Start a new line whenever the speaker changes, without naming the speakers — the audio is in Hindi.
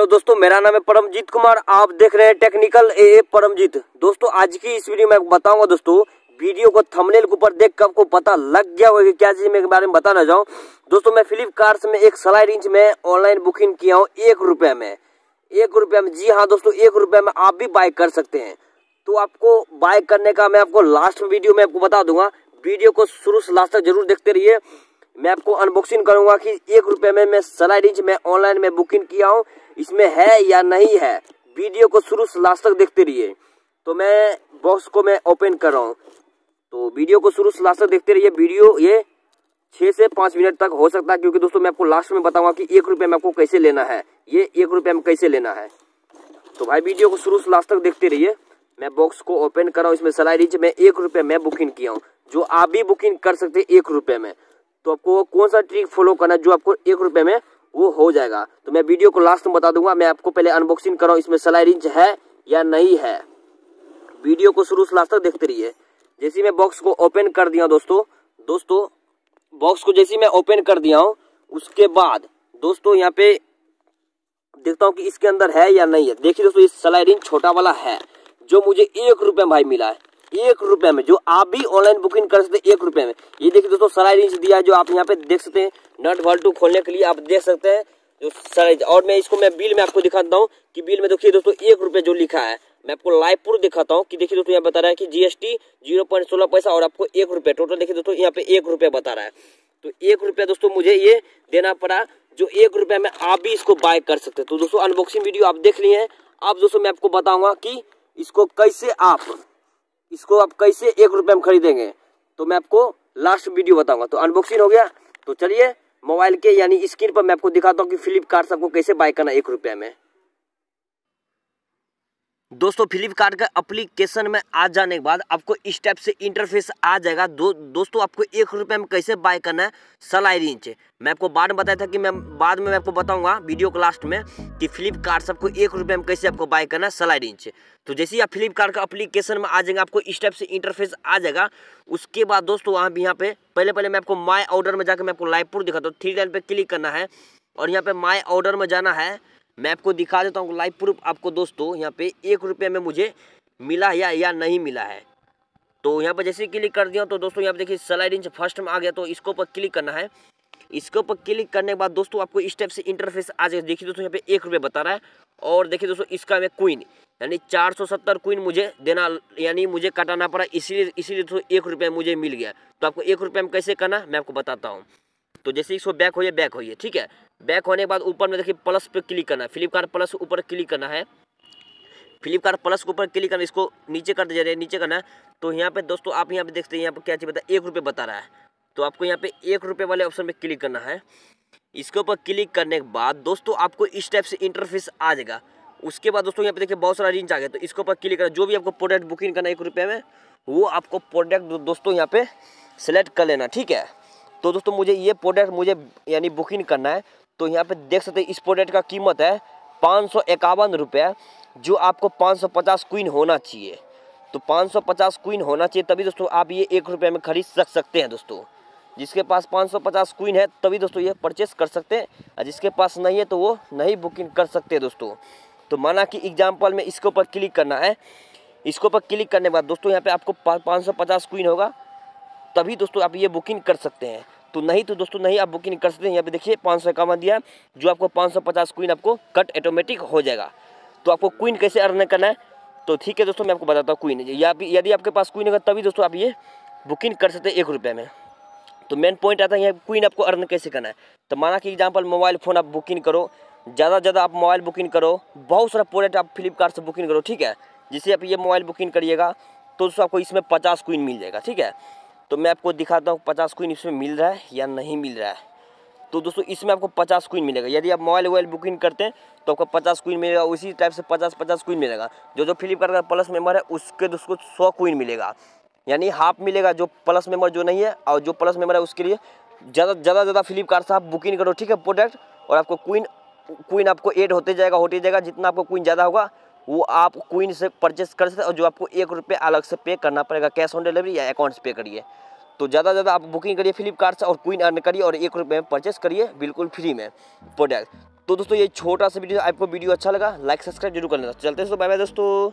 हेलो दोस्तों, मेरा नाम है परमजीत कुमार। आप देख रहे हैं टेक्निकल ए ए परमजीत। दोस्तों, आज की इस वीडियो में बताऊँगा दोस्तों, वीडियो को थंबनेल के ऊपर देख कर आपको पता लग गया होगा कि क्या चीज़ मैं बारे में बताना चाहूँ। दोस्तों, मैं फ्लिपकार्ट में एक स्लाइड इंच में ऑनलाइन बुकिंग किया हूँ एक रुपये में। एक रुपये में, जी हाँ दोस्तों, एक रुपये में आप भी बाय कर सकते हैं। तो आपको बाय करने का मैं आपको लास्ट वीडियो में आपको बता दूँगा। वीडियो को शुरू से लास्ट तक ज़रूर देखते रहिए। मैं आपको अनबॉक्सिंग करूँगा कि एक रुपये में मैं स्लाइड इंच में ऑनलाइन में बुकिंग किया हूँ। इसमें है या नहीं है, वीडियो को शुरू से लास्ट तक देखते रहिए। तो मैं बॉक्स को मैं ओपन कर रहा हूँ। तो वीडियो को शुरू से लास्ट तक देखते रहिए। वीडियो ये छः से पाँच मिनट तक हो सकता है, क्योंकि दोस्तों मैं आपको लास्ट में बताऊँगा कि एक रुपये में आपको कैसे लेना है। ये एक रुपये में कैसे लेना है। तो भाई, वीडियो को शुरू से लास्ट तक देखते रहिए। मैं बॉक्स को ओपन कर रहा हूँ। इसमें सलाई रिच में एक रुपये में बुकिंग किया हूँ। जो आप भी बुकिंग कर सकते हैं, एक रुपये में। तो आपको कौन सा ट्रिक फॉलो करना जो आपको एक रुपये में वो हो जाएगा। तो मैं वीडियो को लास्ट में बता दूँगा। मैं आपको पहले अनबॉक्सिंग कर रहा हूँ, इसमें सलाई रिंच है या नहीं है। वीडियो को शुरू से लास्ट तक देखते रहिए। जैसे मैं बॉक्स को ओपन कर दिया दोस्तों दोस्तों बॉक्स को जैसे मैं ओपन कर दिया हूँ, उसके बाद दोस्तों यहाँ पे देखता हूँ कि इसके अंदर है या नहीं है। देखिए दोस्तों इस स्लाइडिंग छोटा वाला है, जो मुझे एक रुपये भाई मिला है। एक रुपये में, जो आप भी ऑनलाइन बुकिंग कर सकते हैं एक रुपए में। ये देखिए दोस्तों स्लाइडिंग दिया है जो आप यहाँ पे देख सकते हैं। नट वल्टू खोलने के लिए आप देख सकते हैं जो स्लाइड और मैं इसको, मैं बिल में आपको दिखाता हूँ कि बिल में देखिए दोस्तों, एक रुपये जो लिखा है, मैं आपको लाइव प्रूफ दिखाता हूँ कि देखिए दोस्तों, यहाँ बता रहा है कि जीएसटी ज़ीरो पॉइंट सोलह पैसा और आपको एक टोटल देखिए दोस्तों, यहाँ पे एक बता रहा है। तो एक रुपया दोस्तों, मुझे ये देना पड़ा, जो एक रुपये में आप भी इसको बाय कर सकते हैं। तो दोस्तों अनबॉक्सिंग वीडियो आप देख लिए हैं। अब दोस्तों, मैं आपको बताऊँगा कि इसको कैसे आप इसको आप कैसे एक रुपये में खरीदेंगे? तो मैं आपको लास्ट वीडियो बताऊँगा। तो अनबॉक्सिंग हो गया। तो चलिए मोबाइल के यानी स्क्रीन पर मैं आपको दिखाता हूँ कि फ्लिपकार्ट से आपको कैसे बाय करना एक रुपये में। दोस्तों फ्लिपकार्ट का एप्लीकेशन में आ जाने के बाद आपको इस टाइप से इंटरफेस आ जाएगा। दो, दोस्तों, आपको एक रुपये में कैसे बाय करना है सलाई इंच मैं आपको बाद में बताया था कि मैं, बाद में मैं आपको बताऊँगा वीडियो के लास्ट में कि फ्लिपकार्ट से आपको एक रुपये में कैसे आपको बाय करना है सलाई इंच तो जैसे ही आप फ्लिपकार्ट का एप्लीकेशन में आ जाएँगे, आपको इस टाइप से इंटरफेस आ जाएगा। उसके बाद दोस्तों, वहाँ भी यहाँ पे पहले पहले मैं आपको माई ऑर्डर में जाकर मैं आपको लाइव प्रूफ दिखाता हूँ। थ्री लाइन पर क्लिक करना है और यहाँ पे माई ऑर्डर में जाना है। मैं आपको दिखा देता हूँ लाइव प्रूफ आपको दोस्तों, यहाँ पे एक रुपये में मुझे मिला या या नहीं मिला है। तो यहाँ पर जैसे क्लिक कर दिया तो दोस्तों, यहाँ पे देखिए स्लाइड इंच फ़र्स्ट में आ गया तो इसको पर क्लिक करना है। इसके ऊपर क्लिक करने के बाद दोस्तों, आपको इस टाइप से इंटरफेस आ जाएगा। देखिए दोस्तों, यहाँ पे एक रुपये बता रहा है। और देखिए दोस्तों, इसका मैं क्वीन यानी चार सौ सत्तर क्वीन मुझे देना, यानी मुझे कटाना पड़ा, इसीलिए इसीलिए दोस्तों एक रुपये मुझे मिल गया। तो आपको एक रुपये में कैसे करना मैं आपको बताता हूँ। तो जैसे इसको बैक होइए बैक होइए, ठीक है? बैक होने के बाद ऊपर में देखिए प्लस पे क्लिक करना है। फ्लिपकार्ट प्लस ऊपर क्लिक करना है। फ्लिपकार्ट प्लस के ऊपर क्लिक करना इसको नीचे कर दीजिए, नीचे करना है। तो यहाँ पे दोस्तों, आप यहाँ पे देखते हैं, यहाँ पे क्या चीज़ बता, एक रुपये बता रहा है। तो आपको यहाँ पे एक रुपये वाले ऑप्शन पे क्लिक करना है। इसके ऊपर क्लिक करने के बाद दोस्तों, आपको इस टाइप से इंटरफेस आ जाएगा। उसके बाद दोस्तों, यहाँ पे देखिए बहुत सारा रेंज आ गया। तो इसके ऊपर क्लिक करना, जो भी आपको प्रोडक्ट बुकिंग करना है एक रुपये में, वो आपको प्रोडक्ट दोस्तों, यहाँ पे सेलेक्ट कर लेना, ठीक है? तो दोस्तों मुझे ये प्रोडक्ट मुझे, यानी बुकिंग करना है। तो यहाँ पे देख सकते हैं इस प्रोडक्ट का कीमत है पाँच सौ इक्यावन रुपये, जो आपको पाँच सौ पचास क्वीन होना चाहिए। तो पाँच सौ पचास क्वीन होना चाहिए, तभी दोस्तों आप ये एक रुपये में खरीद सक, सकते हैं दोस्तों। जिसके पास पाँच सौ पचास क्वीन है, तभी दोस्तों ये परचेस कर सकते हैं। और जिसके पास नहीं है तो वो नहीं बुकिंग कर सकते दोस्तों। तो माना कि एग्ज़ाम्पल में इसके ऊपर क्लिक करना है। इसके ऊपर क्लिक करने के बाद दोस्तों यहाँ पे आपको पाँच सौ पचास क्वीन होगा। तभी दोस्तों आप ये बुकिंग कर सकते हैं। तो नहीं तो दोस्तों नहीं, आप बुकिंग कर सकते हैं। यहाँ पे देखिए, पाँच सौ इक्यावन दिया जो आपको पाँच सौ पचास क्वीन आपको कट ऑटोमेटिक हो जाएगा। तो आपको क्वीन कैसे अर्न करना है? तो ठीक है दोस्तों, मैं आपको बताता हूँ क्वीन या यदि आपके पास क्वीन होगा, तभी दोस्तों आप ये बुकिंग कर सकते हैं एक रुपये में। तो मेन पॉइंट आता है यहाँ क्वीन आपको अर्न कैसे करना है? तो माना कि एग्ज़ाम्पल मोबाइल फ़ोन आप बुकिंग करो, ज़्यादा ज़्यादा आप मोबाइल बुकिंग करो, बहुत सारा प्रोडक्ट आप फ्लिपकार्ट से बुकिंग करो, ठीक है? जिससे आप ये मोबाइल बुकिंग करिएगा तो दोस्तों आपको इसमें पचास क्वीन मिल जाएगा, ठीक है? तो मैं आपको दिखाता हूँ पचास क्वीन इसमें मिल रहा है या नहीं मिल रहा है। तो दोस्तों, इसमें आपको पचास क्वीन मिलेगा। यदि आप मोबाइल वोबाइल बुकिंग करते हैं तो आपको पचास क्वीन मिलेगा, उसी टाइप से पचास पचास क्वीन मिलेगा। जो जो फ्लिपकार्ट का प्लस मेंबर है, उसके उसको सौ क्वीन मिलेगा। यानी हाफ़ मिलेगा जो प्लस मेंबर जो नहीं है, और जो प्लस मेंबर है उसके लिए ज़्यादा ज़्यादा ज़्यादा फ्लिपकार्ट से आप बुकिंग करो, ठीक है प्रोडक्ट और आपको क्वीन क्वीन आपको एड होते जाएगा होते जाएगा, जितना आपको क्वीन ज़्यादा होगा वो आप क्वीन से परचेस कर सकते हैं और जो आपको एक रुपये अलग से पे करना पड़ेगा कैश ऑन डिलीवरी या अकाउंट से पे करिए। तो ज़्यादा ज़्यादा आप बुकिंग करिए फ्लिपकार्ट से और क्वीन अर्न करिए और एक रुपये में परचेस करिए बिल्कुल फ्री में प्रोडक्ट तो दोस्तों, ये छोटा सा वीडियो आपको वीडियो अच्छा लगा लाइक सब्सक्राइब ज़रूर कर लेना चलते दोस्तों बाय बाय दोस्तों।